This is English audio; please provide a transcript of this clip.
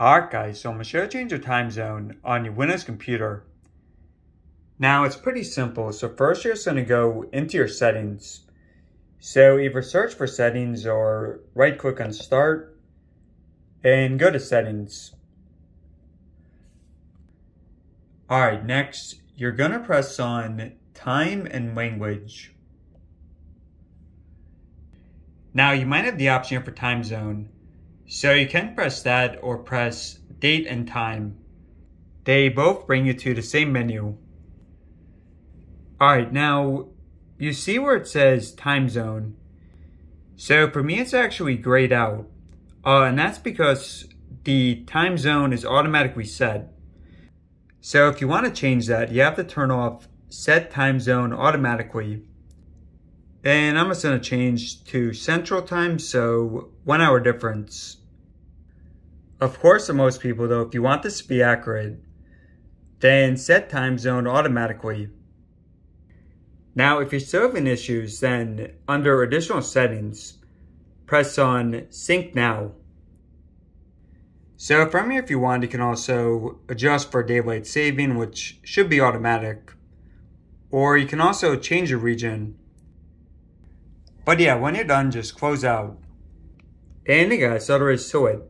Alright guys, so I'm going to show you change your time zone on your Windows computer. Now it's pretty simple, so first you're just going to go into your settings. So either search for settings or right click on start and go to settings. Alright, next you're going to press on time and language. Now you might have the option for time zone. So you can press that or press date and time. They both bring you to the same menu. Alright, now you see where it says time zone. So for me, it's actually grayed out. Uh, and that's because the time zone is automatically set. So if you want to change that, you have to turn off set time zone automatically. And I'm just going to change to central time, so one hour difference. Of course, for most people though, if you want this to be accurate, then set time zone automatically. Now, if you're still having issues, then under additional settings, press on sync now. So from here, if you want, you can also adjust for daylight saving, which should be automatic. Or you can also change your region. But yeah, when you're done, just close out. And yeah guys, there is to it.